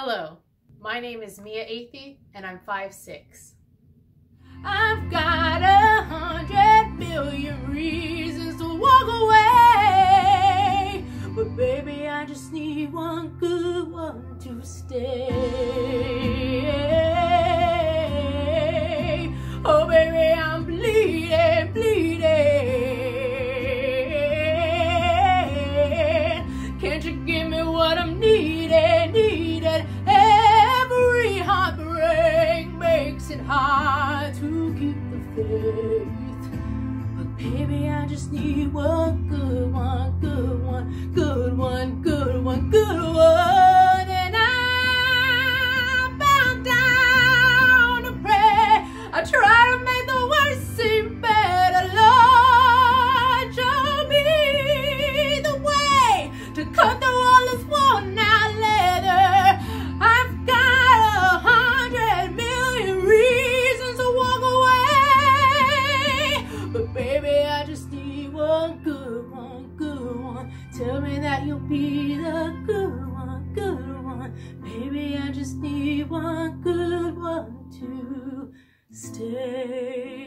Hello, my name is Mia Athey and I'm 5'6". I've got a hundred million reasons to walk away But baby, I just need one good one to stay. Oh baby, I'm bleeding, bleeding. Can't you give me what I'm needing, hard to keep the faith. But baby, I just need one good one, good one, good one, good one, good good one, good one Tell me that you'll be the good one, good one. Baby, I just need one good one to stay